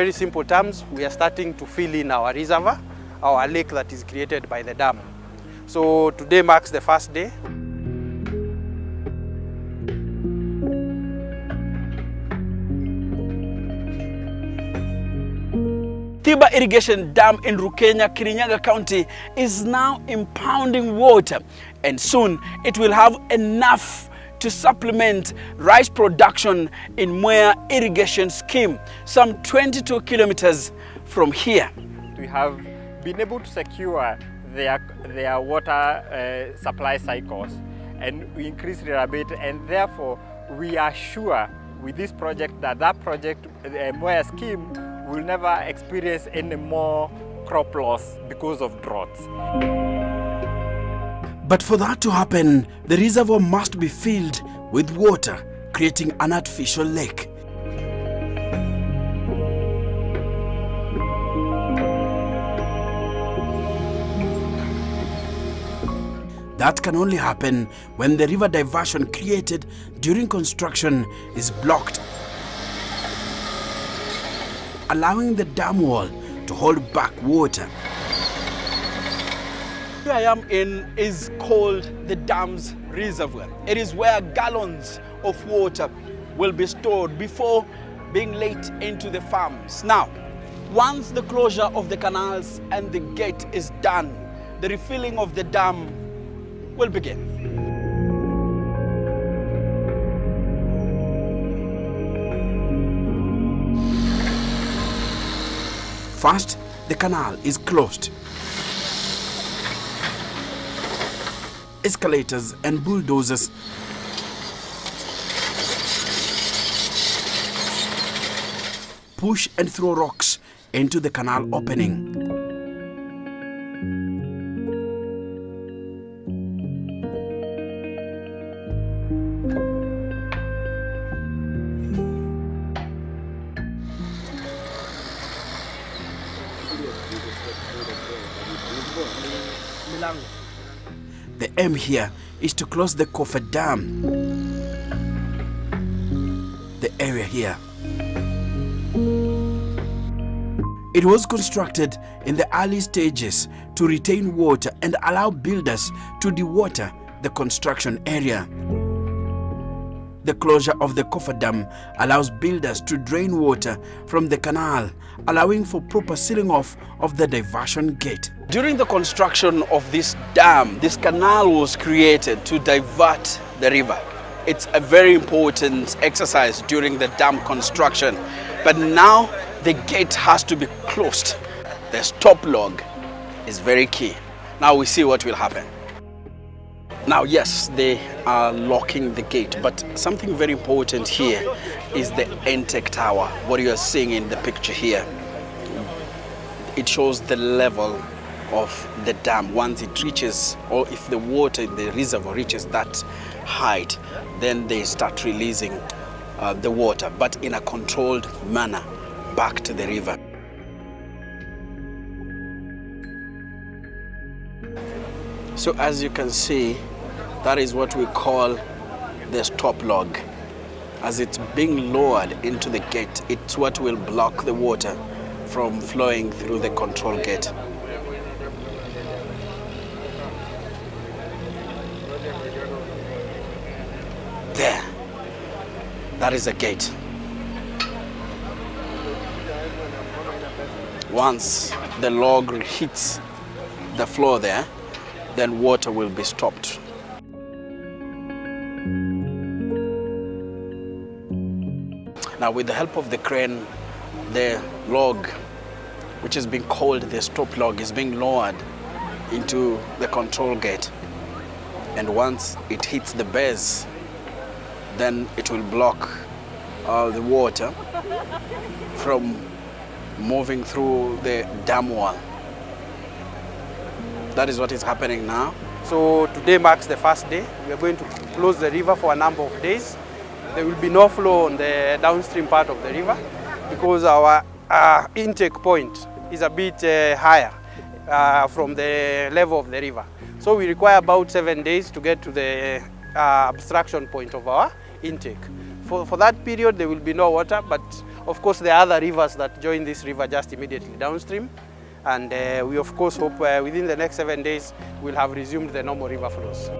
very simple terms, we are starting to fill in our reservoir, our lake that is created by the dam. So today marks the first day. Thiba Irrigation Dam in Rukenya, Kirinyaga County is now impounding water and soon it will have enough to supplement rice production in Mwea Irrigation Scheme, some 22 kilometers from here. We have been able to secure their, their water uh, supply cycles and we increase reliability and therefore we are sure with this project that that project, the Mwea scheme, will never experience any more crop loss because of droughts. But for that to happen, the reservoir must be filled with water, creating an artificial lake. That can only happen when the river diversion created during construction is blocked, allowing the dam wall to hold back water. Where I am in is called the dam's reservoir. It is where gallons of water will be stored before being let into the farms. Now, once the closure of the canals and the gate is done, the refilling of the dam will begin. First, the canal is closed. Excavators and bulldozers push and throw rocks into the canal opening. The aim here is to close the coffer dam. The area here. It was constructed in the early stages to retain water and allow builders to dewater the construction area. The closure of the coffer dam allows builders to drain water from the canal, allowing for proper sealing off of the diversion gate. During the construction of this dam, this canal was created to divert the river. It's a very important exercise during the dam construction. But now the gate has to be closed. The stop log is very key. Now we see what will happen. Now, yes, they are locking the gate, but something very important here is the intake tower. What you are seeing in the picture here, it shows the level of the dam. Once it reaches, or if the water in the reservoir reaches that height, then they start releasing uh, the water, but in a controlled manner back to the river. So as you can see, that is what we call the stop log. As it's being lowered into the gate, it's what will block the water from flowing through the control gate. There, that is a gate. Once the log hits the floor there, then water will be stopped. Now with the help of the crane, the log, which is being called the stop log, is being lowered into the control gate. And once it hits the base, then it will block uh, the water from moving through the dam wall. That is what is happening now. So today marks the first day. We are going to close the river for a number of days. There will be no flow on the downstream part of the river because our uh, intake point is a bit uh, higher uh, from the level of the river. So we require about seven days to get to the uh, abstraction point of our intake. For, for that period, there will be no water, but Of course, there are other rivers that join this river just immediately downstream. And uh, we of course hope uh, within the next seven days we'll have resumed the normal river flows.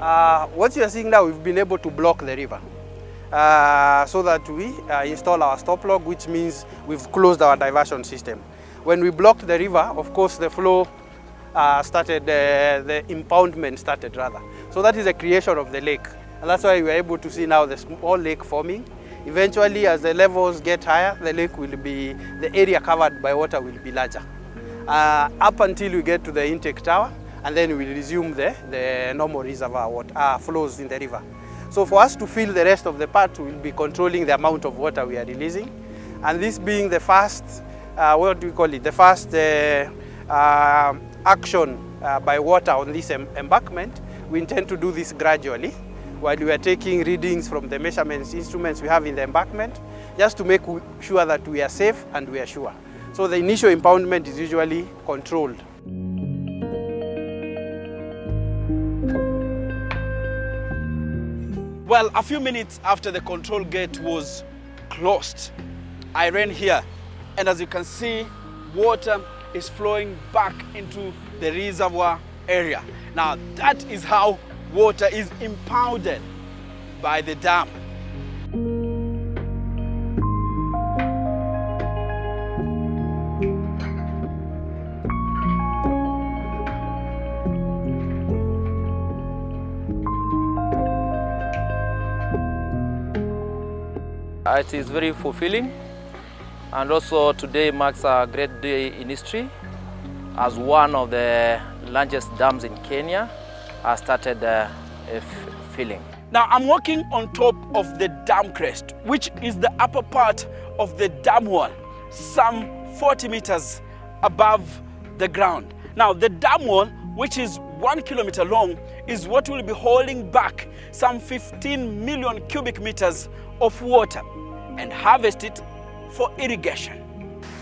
Uh, what you are seeing now, we've been able to block the river uh, so that we uh, install our stop log, which means we've closed our diversion system. When we blocked the river, of course, the flow uh, started, uh, the impoundment started rather. So that is the creation of the lake. And that's why we're able to see now the small lake forming. Eventually, as the levels get higher, the lake will be, the area covered by water will be larger. Uh, up until we get to the intake tower, and then we'll resume the, the normal reservoir water, uh, flows in the river. So for us to fill the rest of the part, we'll be controlling the amount of water we are releasing. And this being the first, uh, what do we call it, the first uh, uh, action uh, by water on this em embankment, we intend to do this gradually while we are taking readings from the measurements instruments we have in the embankment, just to make sure that we are safe and we are sure. So the initial impoundment is usually controlled. Well, a few minutes after the control gate was closed, I ran here, and as you can see, water is flowing back into the reservoir area. Now, that is how water is impounded by the dam. It is very fulfilling and also today marks a great day in history as one of the largest dams in Kenya has started uh, filling. Now I'm walking on top of the dam crest, which is the upper part of the dam wall, some 40 meters above the ground. Now the dam wall, which is one kilometer long, is what will be holding back some 15 million cubic meters of water and harvest it for irrigation.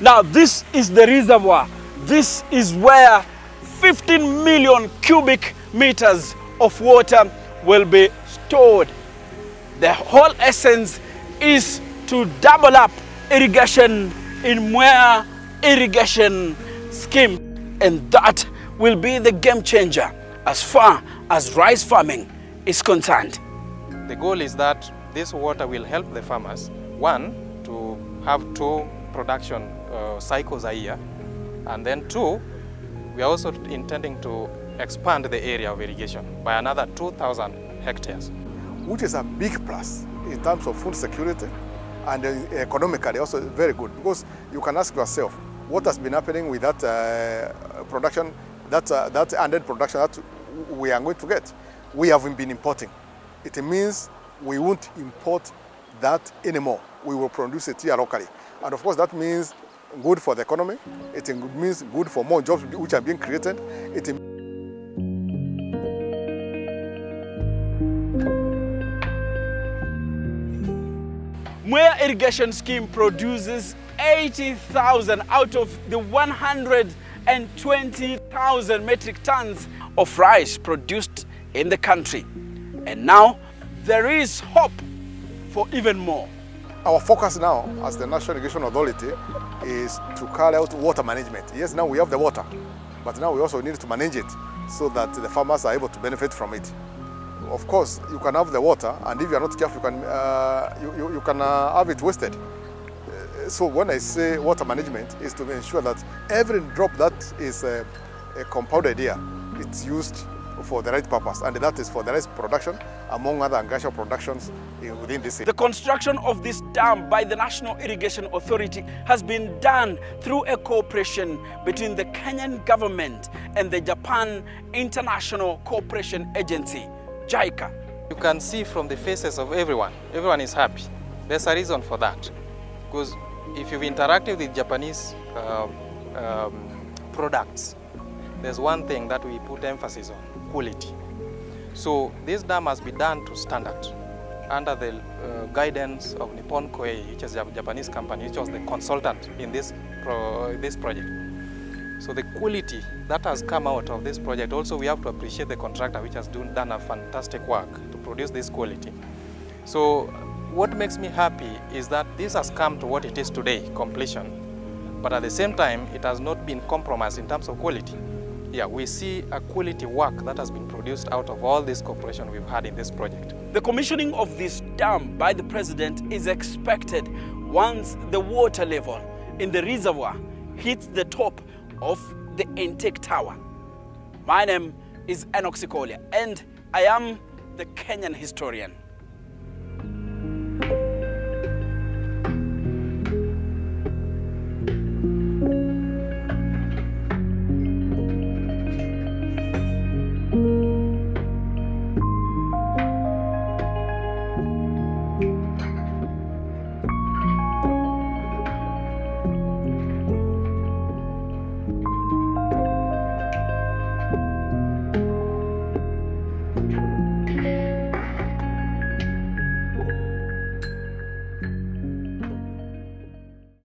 Now this is the reservoir. This is where 15 million cubic meters of water will be stored. The whole essence is to double up irrigation in Mwea irrigation scheme and that will be the game changer as far as rice farming is concerned. The goal is that this water will help the farmers, one, to have two production uh, cycles a year, and then two, we are also intending to expand the area of irrigation by another 2,000 hectares. Which is a big plus in terms of food security and uh, economically also very good because you can ask yourself what has been happening with that uh, production, that, uh, that ended production that we are going to get. We haven't been importing. It means we won't import that anymore. We will produce it here locally. And of course that means good for the economy. It means good for more jobs which are being created. It Mwea irrigation scheme produces 80,000 out of the 120,000 metric tons of rice produced in the country. And now there is hope for even more. Our focus now as the National Irrigation Authority is to carry out water management. Yes, now we have the water, but now we also need to manage it so that the farmers are able to benefit from it. Of course, you can have the water, and if you are not careful, you can, uh, you, you, you, can uh, have it wasted. Uh, so when I say water management, is to ensure that every drop that is uh, compounded here, it's used for the right purpose, and that is for the rice production, among other agricultural productions within this. City. The construction of this dam by the National Irrigation Authority has been done through a cooperation between the Kenyan government and the Japan International Cooperation Agency, JICA. You can see from the faces of everyone, everyone is happy. There's a reason for that, because if you've interacted with Japanese um, um, products, there's one thing that we put emphasis on, quality. So this dam must be done to standard under the uh, guidance of Nippon Koei, which is a Japanese company, which was the consultant in this, pro this project. So the quality that has come out of this project, also we have to appreciate the contractor which has done, done a fantastic work to produce this quality. So what makes me happy is that this has come to what it is today, completion. But at the same time, it has not been compromised in terms of quality. Yeah, we see a quality work that has been produced out of all this cooperation we've had in this project. The commissioning of this dam by the president is expected once the water level in the reservoir hits the top of the intake tower. My name is Enoch and I am the Kenyan historian.